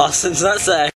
Austin's not saying.